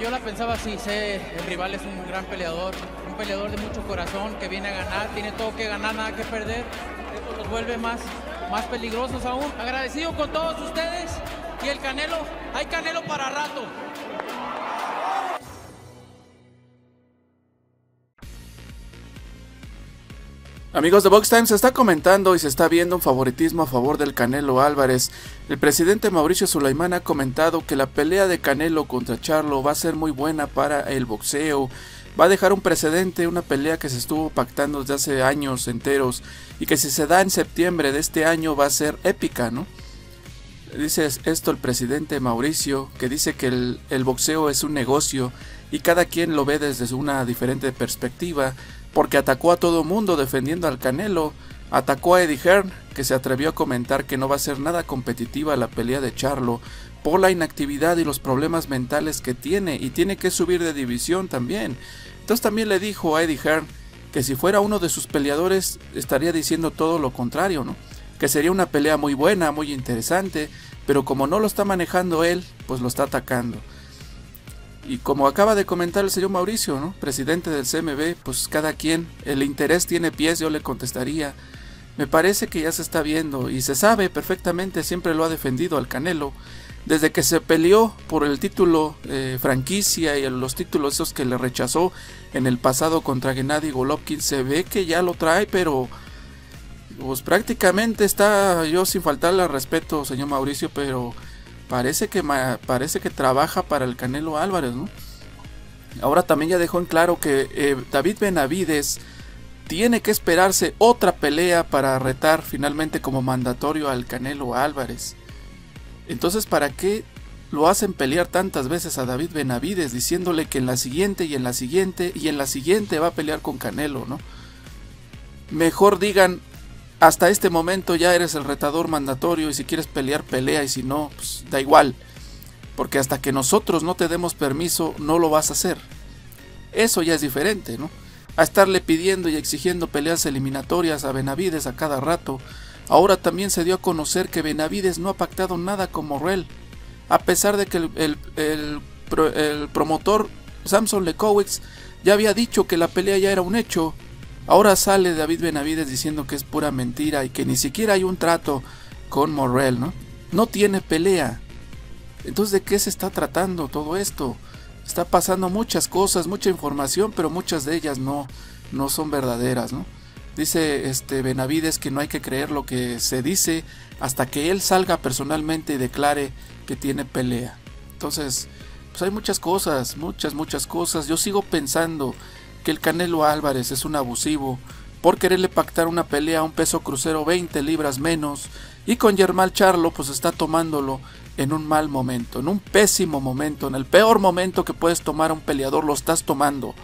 Yo la pensaba así, sé, el rival es un gran peleador, un peleador de mucho corazón que viene a ganar, tiene todo que ganar, nada que perder. Esto los vuelve más, más peligrosos aún. Agradecido con todos ustedes y el Canelo, hay Canelo para rato. Amigos de Box Time, se está comentando y se está viendo un favoritismo a favor del Canelo Álvarez. El presidente Mauricio Sulaimán ha comentado que la pelea de Canelo contra Charlo va a ser muy buena para el boxeo. Va a dejar un precedente, una pelea que se estuvo pactando desde hace años enteros y que si se da en septiembre de este año va a ser épica, ¿no? Dice esto el presidente Mauricio, que dice que el, el boxeo es un negocio y cada quien lo ve desde una diferente perspectiva porque atacó a todo mundo defendiendo al Canelo, atacó a Eddie Hearn, que se atrevió a comentar que no va a ser nada competitiva la pelea de Charlo por la inactividad y los problemas mentales que tiene y tiene que subir de división también. Entonces también le dijo a Eddie Hearn que si fuera uno de sus peleadores estaría diciendo todo lo contrario, ¿no? Que sería una pelea muy buena, muy interesante, pero como no lo está manejando él, pues lo está atacando. Y como acaba de comentar el señor Mauricio, ¿no? presidente del CMB, pues cada quien, el interés tiene pies, yo le contestaría. Me parece que ya se está viendo y se sabe perfectamente, siempre lo ha defendido al Canelo. Desde que se peleó por el título eh, franquicia y los títulos esos que le rechazó en el pasado contra Gennady Golovkin, se ve que ya lo trae, pero pues prácticamente está, yo sin faltarle al respeto, señor Mauricio, pero parece que, parece que trabaja para el Canelo Álvarez, ¿no? Ahora también ya dejó en claro que eh, David Benavides tiene que esperarse otra pelea para retar finalmente como mandatorio al Canelo Álvarez. Entonces, ¿para qué lo hacen pelear tantas veces a David Benavides diciéndole que en la siguiente y en la siguiente y en la siguiente va a pelear con Canelo, ¿no? Mejor digan, hasta este momento ya eres el retador mandatorio y si quieres pelear, pelea y si no, pues da igual. Porque hasta que nosotros no te demos permiso, no lo vas a hacer. Eso ya es diferente, ¿no? A estarle pidiendo y exigiendo peleas eliminatorias a Benavides a cada rato. Ahora también se dio a conocer que Benavides no ha pactado nada con Morrell. A pesar de que el, el promotor Samson Lekowicz ya había dicho que la pelea ya era un hecho Ahora sale David Benavides diciendo que es pura mentira y que ni siquiera hay un trato con Morrell, ¿no? No tiene pelea. Entonces, ¿de qué se está tratando todo esto? Está pasando muchas cosas, mucha información, pero muchas de ellas no, no son verdaderas, ¿no? Dice este Benavides que no hay que creer lo que se dice hasta que él salga personalmente y declare que tiene pelea. Entonces, pues hay muchas cosas, muchas, muchas cosas. Yo sigo pensando que el Canelo Álvarez es un abusivo por quererle pactar una pelea a un peso crucero 20 libras menos y con Germán Charlo pues está tomándolo en un mal momento, en un pésimo momento, en el peor momento que puedes tomar a un peleador lo estás tomando.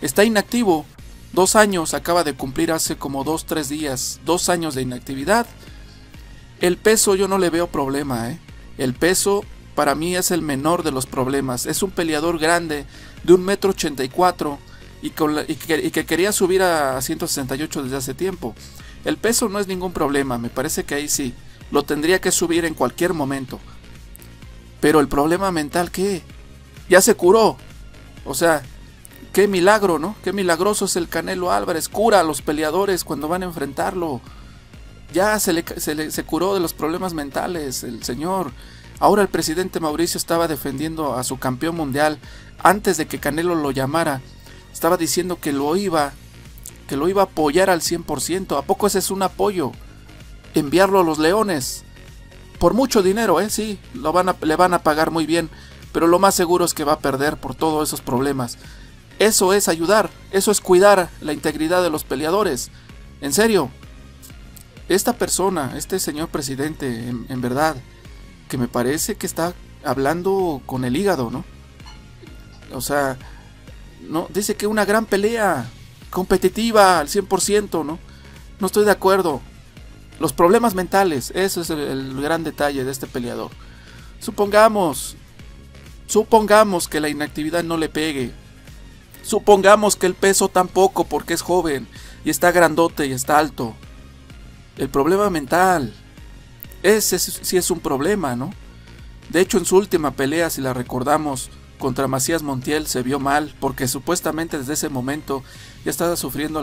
Está inactivo, dos años acaba de cumplir hace como dos, tres días, dos años de inactividad. El peso yo no le veo problema, ¿eh? El peso para mí es el menor de los problemas. Es un peleador grande de un metro ochenta y cuatro y, que, quería subir a 168 desde hace tiempo. El peso no es ningún problema, me parece que ahí sí, lo tendría que subir en cualquier momento. Pero el problema mental, ¿qué? Ya se curó. O sea, qué milagro, ¿no? Qué milagroso es el Canelo Álvarez. Cura a los peleadores cuando van a enfrentarlo. Ya se, le, se, se curó de los problemas mentales el señor. Ahora el presidente Mauricio estaba defendiendo a su campeón mundial antes de que Canelo lo llamara estaba diciendo que lo iba que lo iba a apoyar al 100%. ¿A poco ese es un apoyo? Enviarlo a los leones. Por mucho dinero, ¿eh? Sí, lo van a, le van a pagar muy bien. Pero lo más seguro es que va a perder por todos esos problemas. Eso es ayudar. Eso es cuidar la integridad de los peleadores. En serio. Esta persona, este señor presidente, en, en verdad, que me parece que está hablando con el hígado, ¿no? O sea, ¿no? Dice que una gran pelea, competitiva al 100%, ¿no? No estoy de acuerdo. Los problemas mentales, eso es el, gran detalle de este peleador. Supongamos, supongamos que la inactividad no le pegue. Supongamos que el peso tampoco porque es joven y está grandote y está alto. El problema mental, ese sí es un problema, ¿no? De hecho, en su última pelea, si la recordamos, contra Macías Montiel se vio mal, porque supuestamente desde ese momento ya estaba sufriendo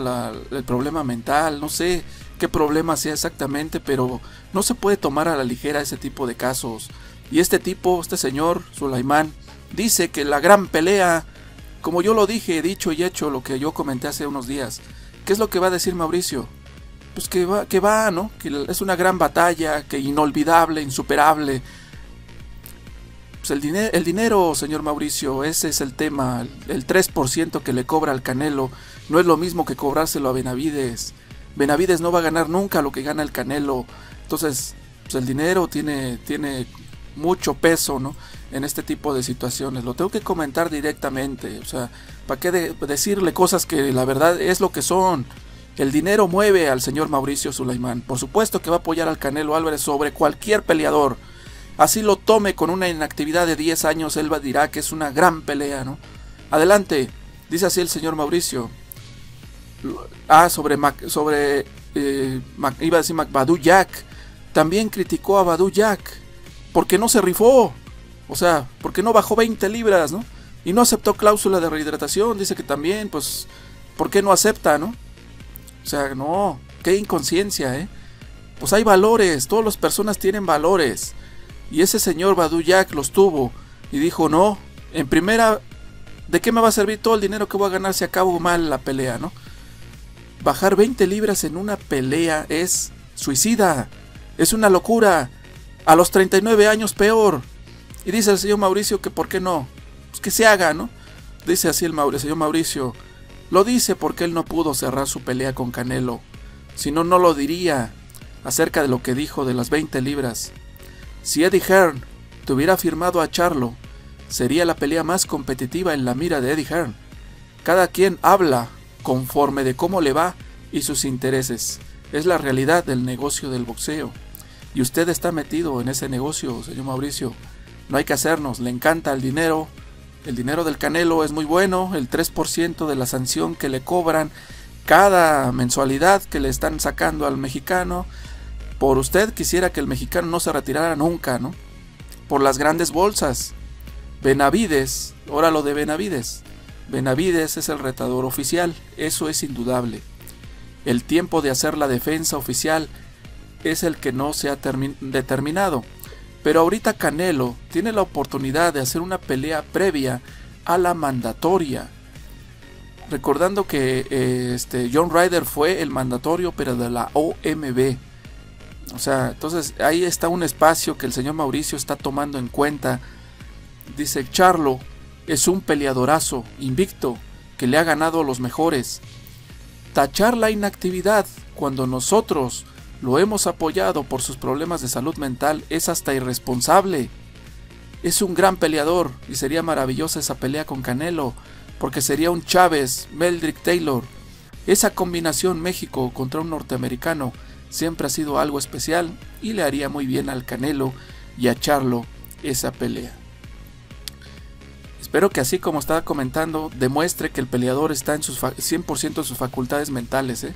el problema mental, no sé qué problema sea exactamente, pero no se puede tomar a la ligera ese tipo de casos. Y este tipo, este señor, Sulaimán, dice que la gran pelea, como yo lo dije, he dicho y hecho lo que yo comenté hace unos días, ¿qué es lo que va a decir Mauricio? Pues que va, que va, ¿no? Que es una gran batalla, que inolvidable, insuperable, pues, el, el dinero, señor Mauricio, ese es el tema. El 3% que le cobra al Canelo no es lo mismo que cobrárselo a Benavides. Benavides no va a ganar nunca lo que gana el Canelo. Entonces, pues, el dinero tiene, tiene mucho peso, ¿no? En este tipo de situaciones. Lo tengo que comentar directamente. O sea, ¿para qué decirle cosas que la verdad es lo que son? El dinero mueve al señor Mauricio Sulaimán. Por supuesto que va a apoyar al Canelo Álvarez sobre cualquier peleador así lo tome con una inactividad de 10 años, él dirá que es una gran pelea, ¿no? Adelante, dice así el señor Mauricio. Ah, sobre, sobre eh, iba a decir Badu Jack. También criticó a Badu Jack porque no se rifó. O sea, porque no bajó 20 libras, ¿no? Y no aceptó cláusula de rehidratación. Dice que también, pues, ¿por qué no acepta, no? O sea, no, qué inconsciencia, ¿eh? Pues hay valores, todas las personas tienen valores. Y ese señor Baduyak los tuvo y dijo, no, en primera, ¿de qué me va a servir todo el dinero que voy a ganar si acabo mal la pelea, no? Bajar 20 libras en una pelea es suicida, es una locura. A los 39 años peor. Y dice el señor Mauricio que por qué no, pues que se haga, ¿no? Dice así el, Mauricio, el señor Mauricio. Lo dice porque él no pudo cerrar su pelea con Canelo. Si no, no lo diría acerca de lo que dijo de las 20 libras. Si Eddie Hearn tuviera firmado a Charlo, sería la pelea más competitiva en la mira de Eddie Hearn. Cada quien habla conforme de cómo le va y sus intereses. Es la realidad del negocio del boxeo. Y usted está metido en ese negocio, señor Mauricio. No hay que hacernos, le encanta el dinero. El dinero del Canelo es muy bueno, el 3% de la sanción que le cobran cada mensualidad que le están sacando al mexicano por usted quisiera que el mexicano no se retirara nunca, ¿no? Por las grandes bolsas. Benavides, ahora lo de Benavides. Benavides es el retador oficial, eso es indudable. El tiempo de hacer la defensa oficial es el que no se ha determinado. Pero ahorita Canelo tiene la oportunidad de hacer una pelea previa a la mandatoria. Recordando que eh, este, John Ryder fue el mandatorio, pero de la OMB. O sea, entonces ahí está un espacio que el señor Mauricio está tomando en cuenta. Dice, Charlo es un peleadorazo, invicto, que le ha ganado a los mejores. Tachar la inactividad cuando nosotros lo hemos apoyado por sus problemas de salud mental es hasta irresponsable. Es un gran peleador y sería maravillosa esa pelea con Canelo, porque sería un Chávez, Meldrick Taylor. Esa combinación México contra un norteamericano siempre ha sido algo especial y le haría muy bien al Canelo y a Charlo esa pelea. Espero que así como estaba comentando, demuestre que el peleador está en sus 100% de sus facultades mentales, ¿eh?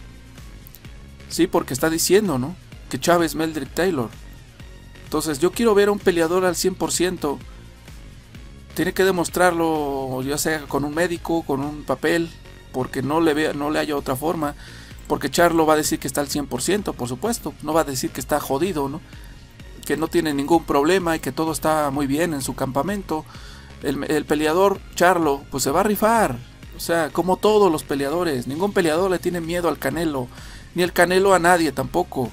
Sí, porque está diciendo, ¿no? Que Chávez Meldrick Taylor. Entonces, yo quiero ver a un peleador al 100%. Tiene que demostrarlo, ya sea con un médico, con un papel, porque no le, vea, no le haya otra forma. Porque Charlo va a decir que está al 100%, por supuesto. No va a decir que está jodido, ¿no? Que no tiene ningún problema y que todo está muy bien en su campamento. El, peleador Charlo, pues se va a rifar. O sea, como todos los peleadores. Ningún peleador le tiene miedo al Canelo. Ni el Canelo a nadie tampoco.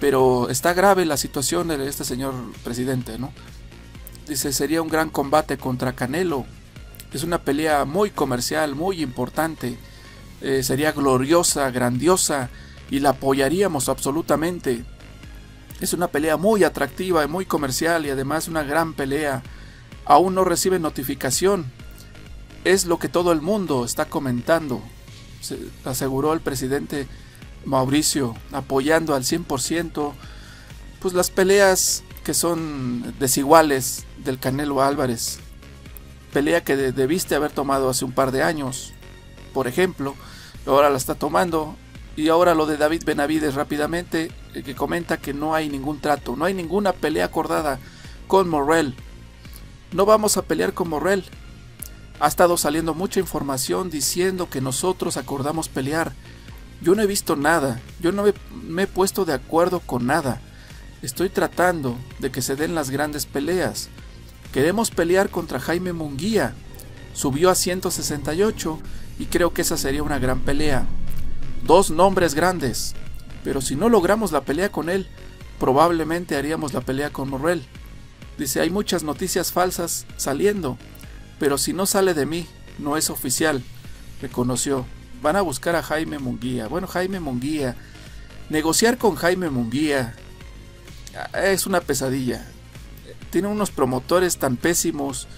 Pero está grave la situación de este señor presidente, ¿no? Dice, sería un gran combate contra Canelo. Es una pelea muy comercial, muy importante eh, sería gloriosa, grandiosa y la apoyaríamos absolutamente. Es una pelea muy atractiva y muy comercial y además una gran pelea. Aún no recibe notificación. Es lo que todo el mundo está comentando, aseguró el presidente Mauricio, apoyando al 100% pues las peleas que son desiguales del Canelo Álvarez. Pelea que debiste haber tomado hace un par de años, por ejemplo, ahora la está tomando. Y ahora lo de David Benavides rápidamente, eh, que comenta que no hay ningún trato, no hay ninguna pelea acordada con Morrell. no vamos a pelear con Morrell. Ha estado saliendo mucha información diciendo que nosotros acordamos pelear. Yo no he visto nada, yo no me, he puesto de acuerdo con nada. Estoy tratando de que se den las grandes peleas. Queremos pelear contra Jaime Munguía. Subió a 168 y creo que esa sería una gran pelea. Dos nombres grandes. Pero si no logramos la pelea con él, probablemente haríamos la pelea con Morrell. Dice, hay muchas noticias falsas saliendo, pero si no sale de mí, no es oficial. Reconoció. Van a buscar a Jaime Munguía. Bueno, Jaime Munguía. Negociar con Jaime Munguía es una pesadilla. Tiene unos promotores tan pésimos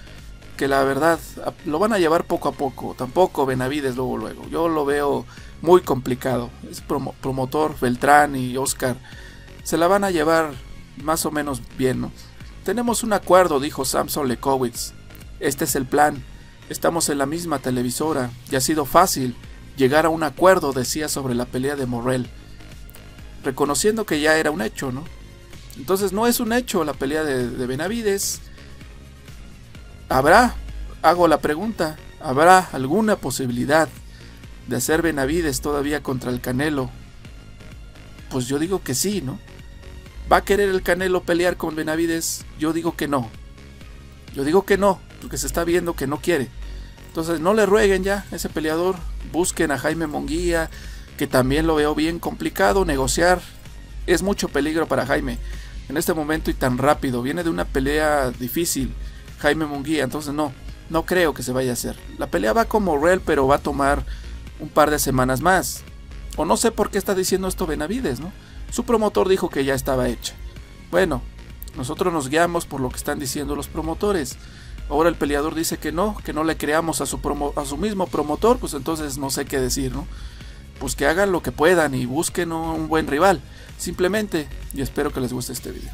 que la verdad lo van a llevar poco a poco. Tampoco Benavides luego luego. Yo lo veo muy complicado. Es promotor Beltrán y Oscar. Se la van a llevar más o menos bien, ¿no? Tenemos un acuerdo, dijo Samson Lekowitz. Este es el plan. Estamos en la misma televisora y ha sido fácil llegar a un acuerdo, decía sobre la pelea de Morrell. Reconociendo que ya era un hecho, ¿no? Entonces no es un hecho la pelea de, de Benavides. ¿Habrá, hago la pregunta, ¿habrá alguna posibilidad de hacer Benavides todavía contra el Canelo? Pues yo digo que sí, ¿no? ¿Va a querer el Canelo pelear con Benavides? Yo digo que no. Yo digo que no, porque se está viendo que no quiere. Entonces no le rueguen ya a ese peleador. Busquen a Jaime Monguía, que también lo veo bien complicado. Negociar es mucho peligro para Jaime en este momento y tan rápido. Viene de una pelea difícil, Jaime Munguía. Entonces no, no creo que se vaya a hacer. La pelea va como Morrell, pero va a tomar un par de semanas más. O no sé por qué está diciendo esto Benavides, ¿no? Su promotor dijo que ya estaba hecha. Bueno, nosotros nos guiamos por lo que están diciendo los promotores. Ahora el peleador dice que no, que no le creamos a su, a su mismo promotor, pues entonces no sé qué decir, ¿no? Pues que hagan lo que puedan y busquen un buen rival. Simplemente, y espero que les guste este video.